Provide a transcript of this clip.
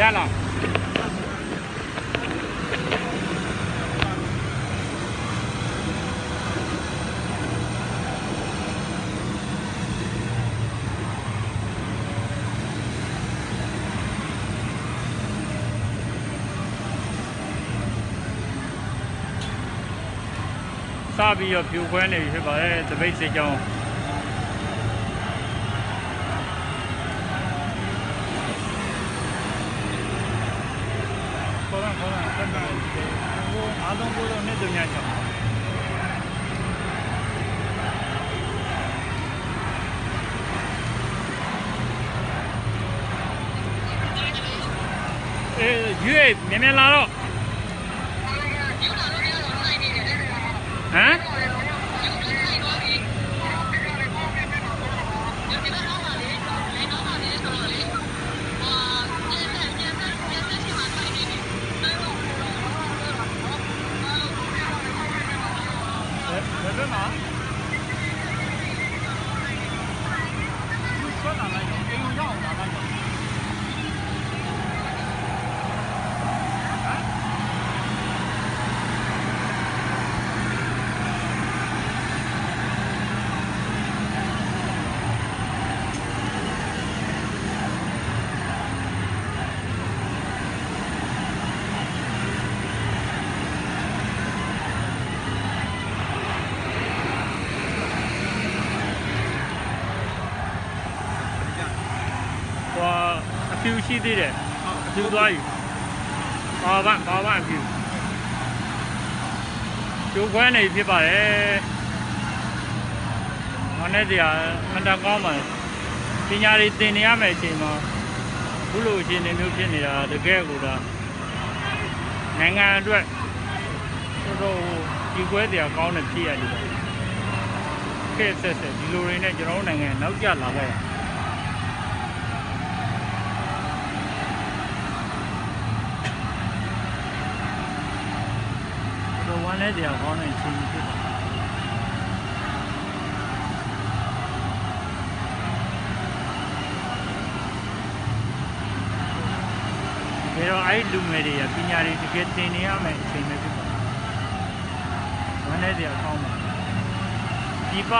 ရလားစပြီးတော့ပြိုခွဲနေပြီဖြစ်ပါတယ်တပိတ်စစ်ကြောင်းခေါ်ရ ခေါ်ရဆက်တာဟိုအားလုံးကိုတော့နဲ့ တူညာချောင်းအေးရွေးမြန်မြန်လာတော့ဟမ် ဘယ်ဘယ်ဘက်မှာဆွမ်းလာလိုက်တော့အိမ်ကိုရောက်အောင်လာလိုက်တော့ဟမ်ဟိုအ ဖြူရှိသေးတယ်အဖြူသွားယူပါပါပါပါအဖြူကျိုးခွဲနေဖြစ်ပါတယ်မနေ့တရားမတန်ကောင်းပါပညာတွေသင်နေရမယ်အချိန်မှာဘူးလို့အချိန်တွေမျိုးဖြစ်နေတာတကယ်ကိုဒါနိုင်ငံအတွက်တော်တော်ဒီကွဲတရားကောင်းတဲ့ဖြစ်ရတယ်ကဲဆက်ဆက်ဒီလိုတွေနဲ့ကျွန်တော်တို့နိုင်ငံနောက်ကျလာခဲ့တာ ဝမ်းလဲတရားကောင်းတဲ့အချိန်ကြီးဖြစ်ပါဒါတော့အဲ့ဒီလူငယ်တွေကပညာတွေတကယ်သင်နေရမယ်အချိန်ပဲဖြစ်ပါဝမ်းလဲတရားကောင်းပါဒီပ